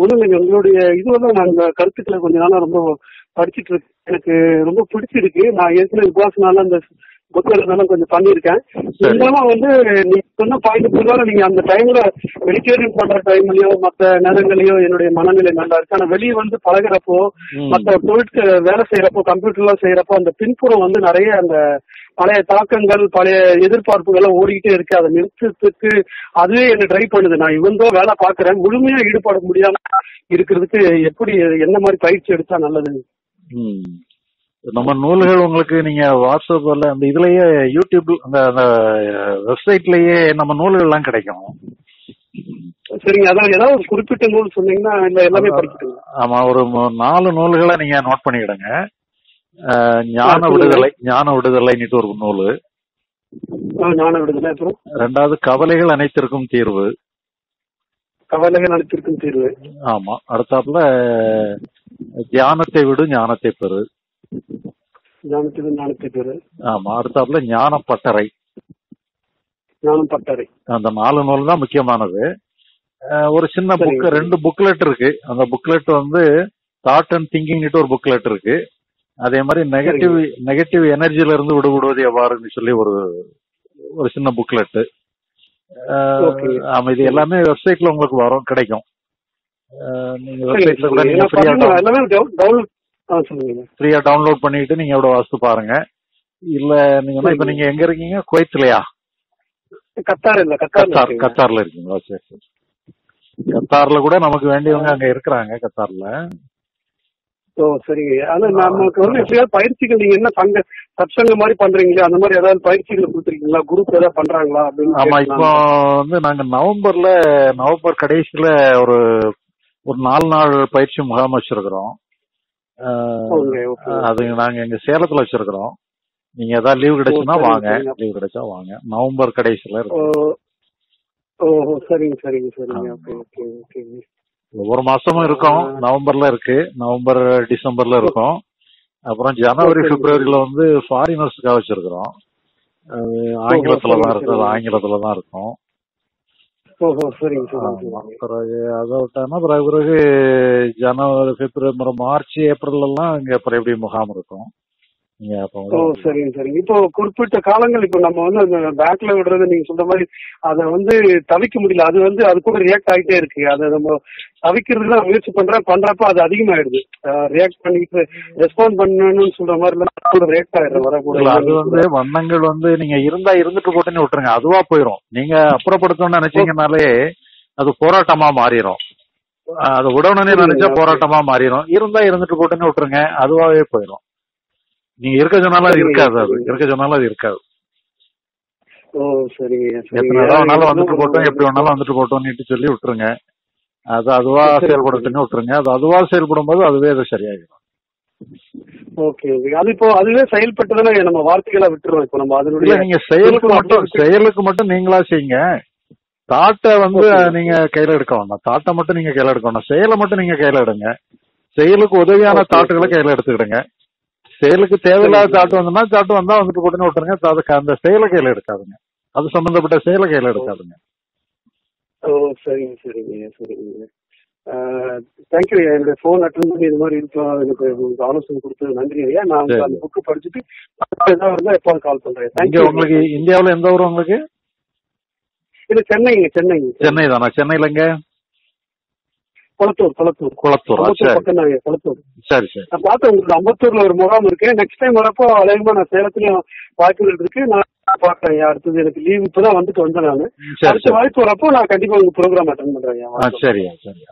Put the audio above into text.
ஒன்றும் இல்லைங்க. உங்களுடைய இது வந்து நான் இந்த கருத்துக்களை கொஞ்ச நாளா ரொம்ப படிச்சிட்டு இருக்கேன். எனக்கு ரொம்ப பிடிச்சிருக்கு. நான் ஏற்கனவே உபாசனால அந்த புக் எழுதலாம் கொஞ்சம் பண்ணியிருக்கேன். இருந்தாலும் வந்து நீங்க சொன்ன பாயிண்ட் புரியாத நீங்க அந்த டைம்ல வெஜிடேரியன் பண்ற டைம்லயோ மத்த நேரங்களையோ என்னுடைய மனநிலை நல்லா இருக்கு. ஆனா வெளியே வந்து பழகுறப்போ. மத்த தொழிற்கு வேலை செய்யறப்போ கம்ப்யூட்டர்லாம் செய்யறப்போ அந்த பின்புறம் வந்து நிறைய அந்த பழைய தாக்கங்கள் பழைய எதிர்பார்ப்புகள் ஓடிக்கிட்டே இருக்கு. அதை நிறுத்தத்துக்கு அதுவே என்ன ட்ரை பண்ணுது. நான் இவந்தோ வேலை பாக்குறேன் முழுமையா ஈடுபட முடியாம இருக்கிறதுக்கு எப்படி என்ன மாதிரி பயிற்சி எடுத்தா நல்லது. நம்ம நூல்கள் உங்களுக்கு நீங்க வாட்ஸ்அப்ல அந்த இதுலயே யூடியூப் அந்த அந்த வெப்சைட்லயே நம்ம நூல்கள் எல்லாம் கிடைக்கும். சரிங்க. அதான் ஏதாவது ஒரு குறிப்பிட்ட நூல் சொன்னீங்கன்னா இல்ல எல்லாமே படிச்சுட்டுங்க ஆமா ஒரு நாலு நூல்களை நீங்க நோட் பண்ணிக்கிடுங்க. அஹ், ஞான. விடுதலை ஞான விடுதலைன்னுட்டு ஒரு நூல். ஆ, ஞான விடுதலை அப்புறம்? ரெண்டாவது கவலைகள் அனைத்திற்கும் தீர்வு. கவலைகள் அனைத்திற்கும் தீர்வு. ஆமா அடுத்தாப்புல தியானத்தை விடு ஞானத்தை பெறு. ஞானத்துக்கு ஞானத்தை பேரு ஆமா அடுத்தாப்புல ஞான பட்டறை ஞானம் பட்டறை அந்த நாலு நூல் தான் முக்கியமானது. ஒரு சின்ன புக். ரெண்டு புக்லெட் இருக்கு. அந்த புக்லெட் வந்து தாட் அண்ட் திங்கிங்ட்டு ஒரு புக்லெட் இருக்கு. அதே மாதிரி நெகட்டிவ் நெகட்டிவ் எனர்ஜில இருந்து விடுபடுவது எவ்வாறுன்னு சொல்லி ஒரு ஒரு சின்ன புக்லெட் Okay. ஆமா இது எல்லாமே வெப்சைட்ல உங்களுக்கு வரும் கிடைக்கும். நீங்க வெப்சைட்ல கூட. நீங்க ஃப்ரீயா டவுன்லோட் ஃப்ரீயா பண்ணிட்டு நீங்க எவ்வளவு வாஸ்து பாருங்க. இல்ல நீங்க இப்ப. நீங்க எங்க இருக்கீங்க? குவைத்லயா கத்தார் இல்ல கத்தார் கத்தார் கத்தார்ல இருக்கீங்களா? சரி சரி. கத்தார்ல கூட நமக்கு வேண்டியவங்க அங்க இருக்கிறாங்க கத்தார்ல. ஓ சரிங்க ஆனா நமக்கு வந்து எப்படியாவது பயிற்சிகள் நீங்க என்ன சங்க சத்சங்க மாதிரி பண்றீங்களா அந்த மாதிரி ஏதாவது பயிற்சிகள் கொடுத்துருக்கீங்களா? குரூப் ஏதாவது பண்றாங்களா? அப்படின்னு ஆமா. இப்போ வந்து நாங்க நவம்பர்ல நவம்பர் கடைசியில ஒரு ஒரு நாலு நாள் பயிற்சி முகாம் வச்சிருக்கிறோம். அது நாங்க எங்க சேலத்துல வச்சிருக்கிறோம். நீங்க ஏதாவது லீவ் கிடைச்சுன்னா சரி, வாங்க. லீவ் கிடைச்சா வாங்க. நவம்பர் கடைசியில ஓ இருக்கு ஓ சரிங்க சரிங்க சரிங்க. Okay okay okay. ஒவ்வொரு மாசமும் இருக்கும். நவம்பர்ல இருக்கு. நவம்பர் டிசம்பர்ல இருக்கும். அப்புறம் ஜனவரி. பிப்ரவரியில வந்து ஃபாரினர்ஸ்க்காக வச்சிருக்கிறோம். ஆங்கிலத்துல தான் இருக்கு. ஆங்கிலத்துல தான் இருக்கும். பிறகு அதை விட்டானா பிறகு பிறகு ஜனவரி பிப்ரவரி மார்ச் ஏப்ரல் எல்லாம் இங்க அப்புறம் எப்படி முகாம் இருக்கும்? ஓ சரிங்க சரிங்க. இப்போ குறிப்பிட்ட காலங்கள் இப்போ நம்ம வந்து அந்த பேக்ல விடுறது நீங்க சொல்ற மாதிரி அதை வந்து தவிக்க முடியல. அது வந்து அது கூட ரியாக்ட் ஆகிட்டே இருக்கு. அதை நம்ம தவிக்கிறதுக்கு தான் முயற்சி பண்றேன் பண்றப்ப அது அதிகமாயிடுது. ரியாக்ட் பண்ணிட்டு ரெஸ்பாண்ட் பண்ணணும்னு சொல்ற மாதிரி ரியாக்ட் ஆயிடுது வரக்கூட இல்ல, அது வந்து வண்ணங்கள் வந்து நீங்க இருந்தா இருந்துட்டு போட்டுன்னு விட்டுருங்க. அதுவா போயிரும். நீங்க அப்புறப்படுத்தணும்னு நினைச்சீங்கனாலே அது போராட்டமா மாறிடும் அது விடணும்னு புரியுது, நினைச்சா. போராட்டமா மாறிடும் இருந்தா இருந்துட்டு போட்டுன்னு விட்டுருங்க. அதுவாவே போயிடும் நீங்க இருக்க சொன்னாலும் அது இருக்காது அது. இருக்க சொன்னாலும் அது இருக்காது. ஓ சரிங்க எத்தனை இடம் வேணாலும் வந்துட்டு போட்டோம் எப்படி வேணாலும் வந்துட்டு போட்டோம்னு சொல்லி விட்டுருங்க. அது அதுவா செயல்படுத்துன்னு விட்டுருங்க. அது அதுவா செயல்படும் போது அதுவே அது சரியாயிடும். ஓகே அது இப்போ அதுவே செயல்பட்டதுன்னா நம்ம வார்த்தைகளா விட்டுருவோம் இப்போ நம்ம அதனுடைய நீங்க செயலுக்கு மட்டும் செயலுக்கு மட்டும் நீங்களா செய்யுங்க. தாட்டை வந்து. நீங்க கையில எடுக்க வேண்டாம். தாட்டை மட்டும் நீங்க கையில எடுக்க வேண்டாம். செயலை மட்டும் நீங்க கையில எடுங்க. செயலுக்கு உதவியான தாட்டுகளை. கையில எடுத்துக்கிடுங்க. செயலுக்கு தேவையில்லாத சரி. தாட்டு வந்ததுன்னா தாட்டு வந்தா வந்துட்டு போட்டுன்னு விட்டுருங்க. அதுக்கு அந்த செயலை கையில எடுக்காதுங்க. அது சம்பந்தப்பட்ட செயலை கையில எடுக்காதுங்க. ஓ சரிங்க சரிங்க சரிங்க. தேங்க்யூ என்னுடைய ஃபோன் அட்டன் பண்ணி இது மாதிரி இருக்கும் எனக்கு ஆலோசனை கொடுத்தது நன்றி ஐயா. நான். அந்த புக்கு படிச்சுட்டு ஏதாவது இருந்தா எப்போது கால் பண்றேன். தேங்க்யூ உங்களுக்கு இந்தியாவுல எந்த ஊர் உங்களுக்கு? இது சென்னைங்க சென்னைங்க. சென்னை தானா? சென்னையில எங்க? குளத்தூர் குளத்தூர். குளத்தூரா? அம்பத்தூர் சரி. பக்கம் தாங்க குளத்தூர். சரி சரி. நான் பார்த்தேன் உங்களுக்கு அம்பத்தூர்ல ஒரு முகாம் இருக்கு. நெக்ஸ்ட் டைம் வரப்போ அநேகமா நான் சேலத்துலயும் வாய்ப்புகள் இருக்கு. நான் பார்க்கறேன் ஐயா. அடுத்தது எனக்கு லீவ் இப்பதான் வந்துட்டு வந்தேன் நான். அடுத்த வாய்ப்பு வரப்போ நான் கண்டிப்பா உங்க ப்ரோக்ராம் அட்டன் பண்றேன் சரியா சரியா